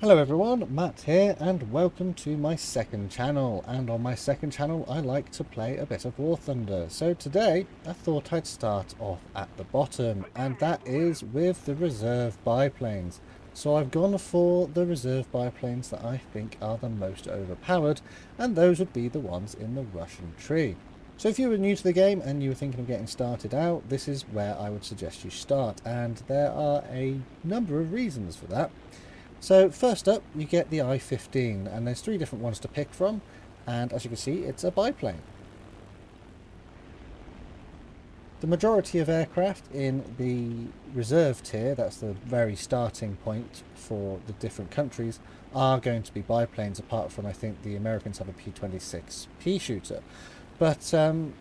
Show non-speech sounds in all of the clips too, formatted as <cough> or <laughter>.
Hello everyone, Matt here and welcome to my second channel and on my second channel I like to play a bit of War Thunder. So today I thought I'd start off at the bottom and that is with the reserve biplanes. So I've gone for the reserve biplanes that I think are the most overpowered and those would be the ones in the Russian tree. So if you were new to the game and you were thinking of getting started out, this is where I would suggest you start and there are a number of reasons for that. So first up, you get the I-15, and there's three different ones to pick from, and as you can see, it's a biplane. The majority of aircraft in the reserve tier, that's the very starting point for the different countries, are going to be biplanes, apart from I think the Americans have a P-26 Peashooter. But um,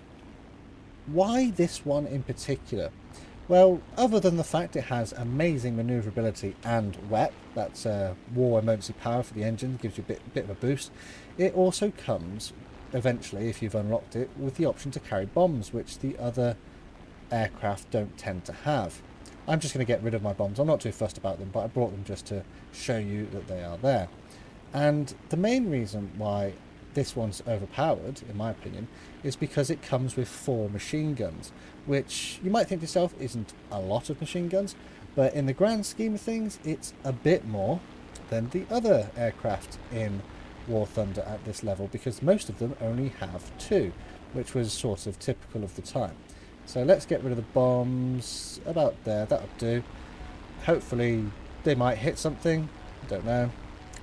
why this one in particular? Well, other than the fact it has amazing manoeuvrability and WEP, that's uh, War Emergency Power for the engine, gives you a bit, bit of a boost, it also comes, eventually, if you've unlocked it, with the option to carry bombs, which the other aircraft don't tend to have. I'm just going to get rid of my bombs. I'm not too fussed about them, but I brought them just to show you that they are there. And the main reason why this one's overpowered, in my opinion, is because it comes with four machine guns, which you might think to yourself isn't a lot of machine guns, but in the grand scheme of things, it's a bit more than the other aircraft in War Thunder at this level, because most of them only have two, which was sort of typical of the time. So let's get rid of the bombs, about there, that'll do. Hopefully they might hit something, I don't know.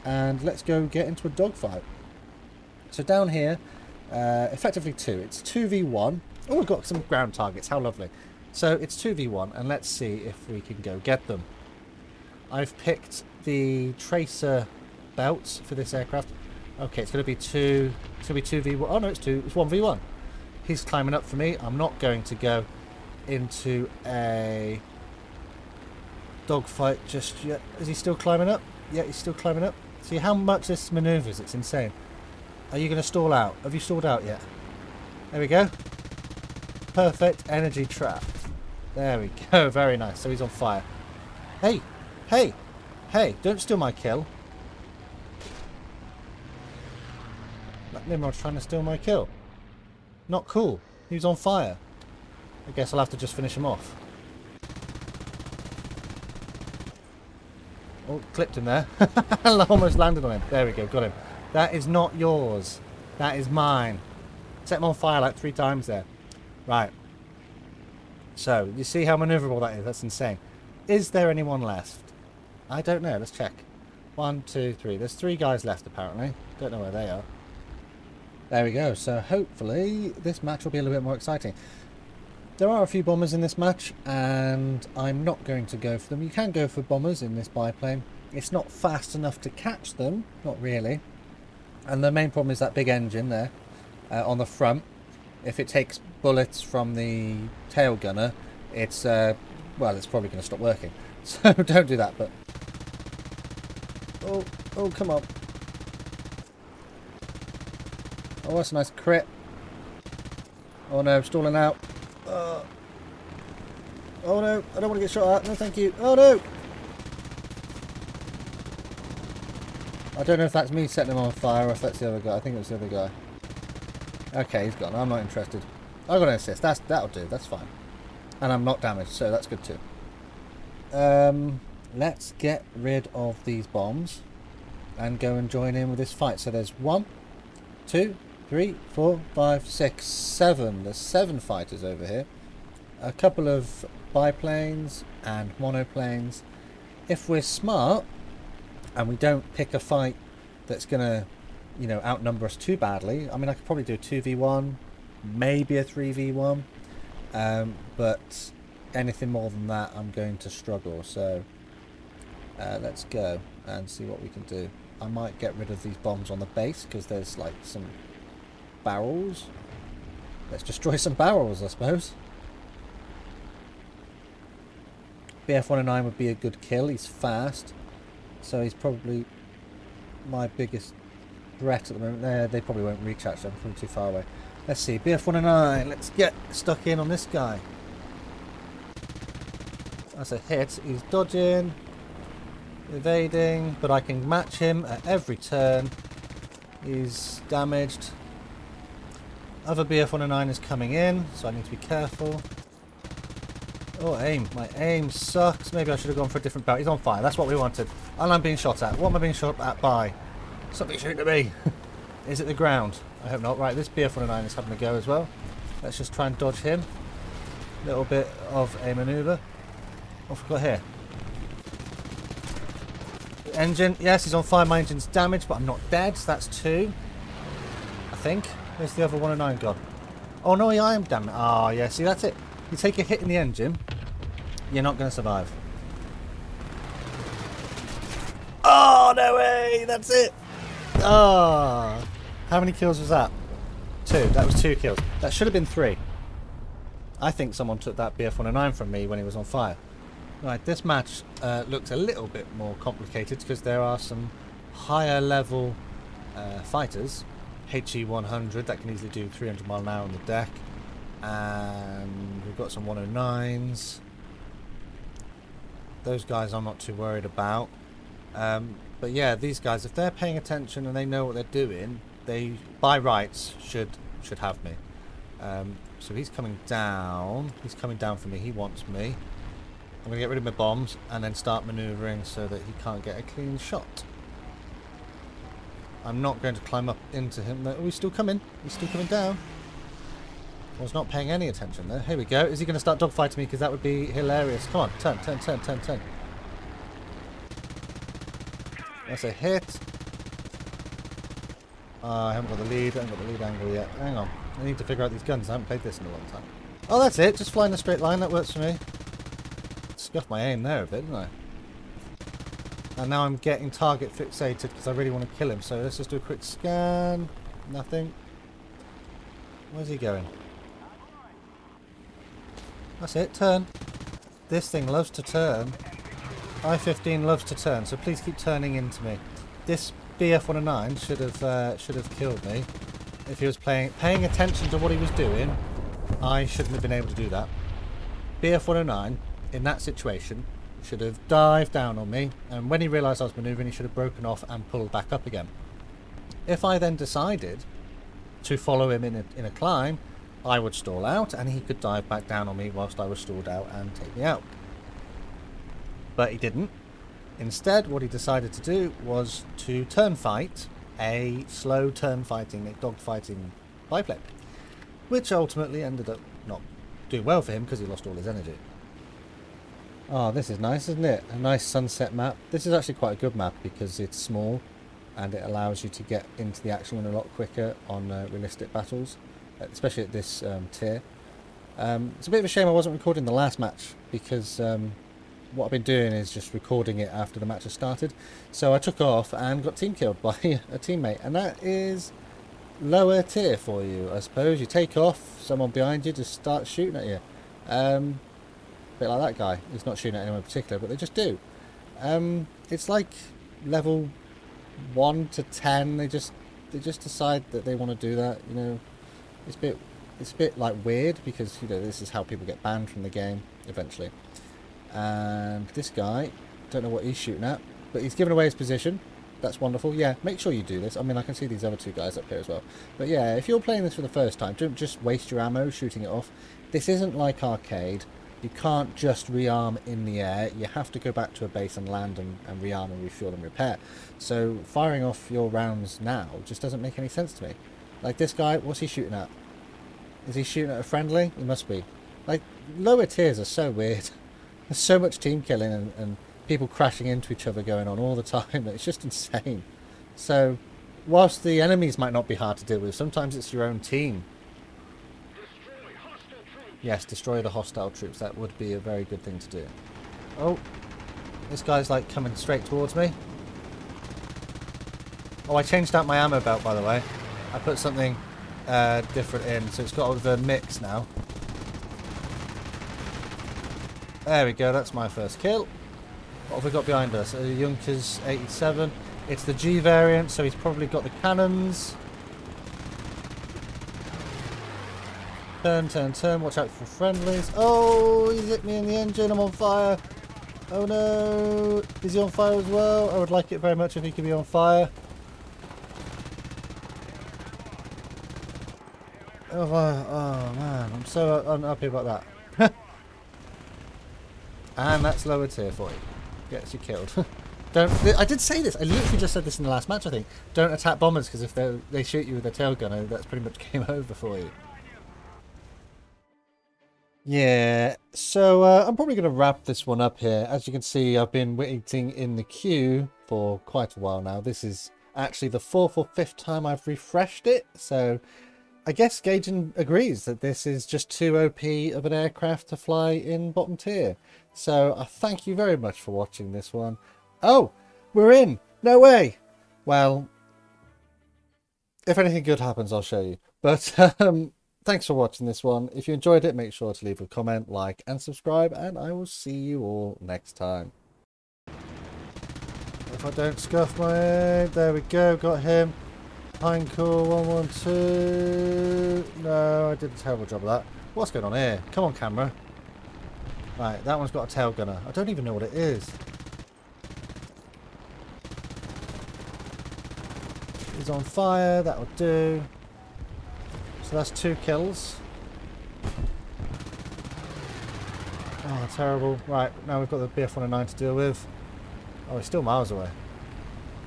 And let's go get into a dogfight. So down here, uh, effectively two. It's 2v1. Oh, we've got some ground targets. How lovely. So it's 2v1, and let's see if we can go get them. I've picked the tracer belts for this aircraft. Okay, it's going to be two. It's going to be 2v1. Oh, no, it's two. It's 1v1. He's climbing up for me. I'm not going to go into a dogfight just yet. Is he still climbing up? Yeah, he's still climbing up. See how much this manoeuvres. It's insane. Are you going to stall out? Have you stalled out yet? There we go. Perfect energy trap. There we <laughs> go. Very nice. So he's on fire. Hey! Hey! Hey! Don't steal my kill. That Nimrod's trying to steal my kill. Not cool. He's on fire. I guess I'll have to just finish him off. Oh, clipped him there. <laughs> Almost landed on him. There we go. Got him. That is not yours. That is mine. Set them on fire like three times there. Right. So, you see how maneuverable that is? That's insane. Is there anyone left? I don't know. Let's check. One, two, three. There's three guys left, apparently. Don't know where they are. There we go. So, hopefully, this match will be a little bit more exciting. There are a few bombers in this match, and I'm not going to go for them. You can go for bombers in this biplane. It's not fast enough to catch them. Not really. And the main problem is that big engine there uh, on the front. If it takes bullets from the tail gunner, it's, uh, well, it's probably going to stop working. <laughs> So don't do that, but... Oh, oh, come on. Oh, that's a nice crit. Oh no, I'm stalling out. Uh, oh no, I don't want to get shot at. No, thank you. Oh no! I don't know if that's me setting him on fire or if that's the other guy. I think it was the other guy. Okay, he's gone. I'm not interested. I got an assist. That's that'll do. That's fine. And I'm not damaged, so that's good too. Um, let's get rid of these bombs and go and join in with this fight. So there's one, two, three, four, five, six, seven. There's seven fighters over here. A couple of biplanes and monoplanes. If we're smart, and we don't pick a fight that's going to, you know, outnumber us too badly. I mean, I could probably do a 2v1, maybe a 3v1, um, but anything more than that, I'm going to struggle. So uh, let's go and see what we can do. I might get rid of these bombs on the base because there's like some barrels. Let's destroy some barrels, I suppose. BF-109 would be a good kill. He's fast. So he's probably my biggest threat at the moment. There, they probably won't reach actually, I'm probably too far away. Let's see, BF-109, let's get stuck in on this guy. That's a hit, he's dodging. Evading, but I can match him at every turn. He's damaged. Other BF-109 is coming in, so I need to be careful. Oh, aim. My aim sucks. Maybe I should have gone for a different barrel. He's on fire. That's what we wanted. And I'm being shot at. What am I being shot at by? Something shooting at me. <laughs> is it the ground? I hope not. Right, this BF-109 is having a go as well. Let's just try and dodge him. Little bit of a manoeuvre. What have we got here? Engine. Yes, he's on fire. My engine's damaged, but I'm not dead. So that's two. I think. Where's the other 109 gone? Oh, no, I am damaged. Oh, yeah. See, that's it. You take a hit in the engine, you're not going to survive. Oh, no way! That's it! Oh! How many kills was that? Two. That was two kills. That should have been three. I think someone took that BF-109 from me when he was on fire. Right, this match uh, looks a little bit more complicated because there are some higher level uh, fighters. HE-100 that can easily do 300 mile an hour on the deck and we've got some 109s those guys I'm not too worried about. Um, but yeah these guys if they're paying attention and they know what they're doing they by rights should should have me. Um, so he's coming down. He's coming down for me. He wants me. I'm gonna get rid of my bombs and then start maneuvering so that he can't get a clean shot. I'm not going to climb up into him. Oh, he's still coming. He's still coming down. I was not paying any attention there. Here we go. Is he going to start dogfighting me? Because that would be hilarious. Come on, turn, turn, turn, turn, turn. That's a hit. Uh, I haven't got the lead. I haven't got the lead angle yet. Hang on. I need to figure out these guns. I haven't played this in a long time. Oh, that's it. Just fly in a straight line. That works for me. Scuffed my aim there a bit, didn't I? And now I'm getting target fixated because I really want to kill him. So let's just do a quick scan. Nothing. Where's he going? That's it, turn. This thing loves to turn. I-15 loves to turn, so please keep turning into me. This BF-109 should have uh, should have killed me. If he was playing, paying attention to what he was doing, I shouldn't have been able to do that. BF-109, in that situation, should have dived down on me, and when he realised I was manoeuvring, he should have broken off and pulled back up again. If I then decided to follow him in a, in a climb, I would stall out and he could dive back down on me whilst I was stalled out and take me out. But he didn't. Instead, what he decided to do was to turn fight a slow turn fighting, a dog fighting biplane, which ultimately ended up not doing well for him because he lost all his energy. Oh, this is nice, isn't it? A nice sunset map. This is actually quite a good map because it's small and it allows you to get into the action a lot quicker on uh, realistic battles especially at this um, tier. Um, it's a bit of a shame I wasn't recording the last match because um, what I've been doing is just recording it after the match has started. So I took off and got team killed <laughs> by a teammate, and that is lower tier for you, I suppose. You take off, someone behind you just starts shooting at you. Um, a bit like that guy. He's not shooting at anyone in particular, but they just do. Um, it's like level one to ten. They just they just decide that they want to do that. You know, it's a bit it's a bit like weird because you know this is how people get banned from the game eventually. And this guy, don't know what he's shooting at, but he's given away his position. That's wonderful. Yeah, make sure you do this. I mean, I can see these other two guys up here as well. But yeah, if you're playing this for the first time, don't just waste your ammo shooting it off. This isn't like arcade. You can't just rearm in the air. You have to go back to a base and land and, and rearm and refuel and repair. So firing off your rounds now just doesn't make any sense to me. Like this guy, what's he shooting at? Is he shooting at a friendly? He must be. Like, lower tiers are so weird. <laughs> There's so much team killing and, and people crashing into each other going on all the <laughs> time it's just insane. So, whilst the enemies might not be hard to deal with, sometimes it's your own team. Yes, destroy the hostile troops. That would be a very good thing to do. Oh, this guy's like coming straight towards me. Oh, I changed out my ammo belt, by the way. I put something uh, different in, so it's got the mix now. There we go, that's my first kill. What have we got behind us? A Junkers 87. It's the G variant, so he's probably got the cannons. Turn, turn, turn. Watch out for friendlies. Oh, he's hit me in the engine. I'm on fire. Oh no! Is he on fire as well? I would like it very much if he could be on fire. Oh, uh, oh man, I'm so unhappy about that. <laughs> and that's lower tier for you. Gets you killed. <laughs> Don't. I did say this. I literally just said this in the last match. I think. Don't attack bombers because if they they shoot you with a tail gunner, that's pretty much <laughs> game over for you. Yeah, so uh, I'm probably going to wrap this one up here. As you can see, I've been waiting in the queue for quite a while now. This is actually the fourth or fifth time I've refreshed it, so I guess Gaijin agrees that this is just too OP of an aircraft to fly in bottom tier. So I thank you very much for watching this one. Oh, we're in! No way! Well, if anything good happens, I'll show you. But <laughs> um, thanks for watching this one. If you enjoyed it, make sure to leave a comment, like, and subscribe, and I will see you all next time. If I don't scuff my there we go, got him. Pine Cool 112. No, I did a terrible job of that. What's going on here? Come on, camera. Right, that one's got a tail gunner. I don't even know what it is. He's on fire, that'll do. So that's two kills. Oh, terrible. Right, now we've got the BF-109 to deal with. Oh, he's still miles away.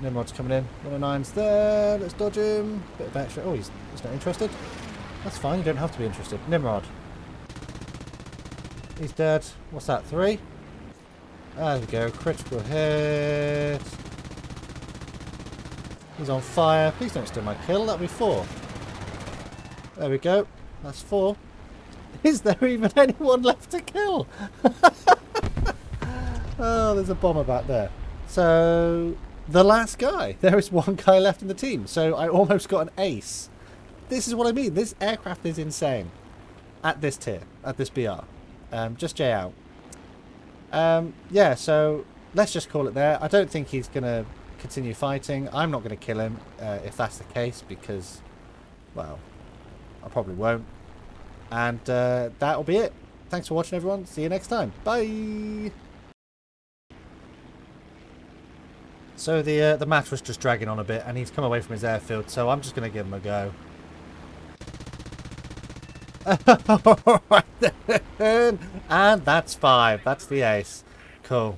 Nimrod's coming in. 109's there. Let's dodge him. Bit of extra. Oh, he's, he's not interested. That's fine. You don't have to be interested. Nimrod. He's dead. What's that? Three? There we go. Critical hit. He's on fire. Please don't steal my kill. That'll be four. There we go. That's four. <laughs> Is there even <laughs> anyone left to kill? <laughs> oh, there's a bomber back there. So, the last guy. <laughs> There is one guy left in the team. So, I almost got an ace. This is what I mean. This aircraft is insane. At this tier. At this BR. Um, just J out. Um, yeah, so let's just call it there. I don't think he's going to continue fighting. I'm not going to kill him uh, if that's the case because, well, I probably won't. And uh, that'll be it. Thanks for watching, everyone. See you next time. Bye. So the uh, the match was just dragging on a bit, and he's come away from his airfield. So I'm just going to give him a go. <laughs> and that's five. That's the ace. Cool.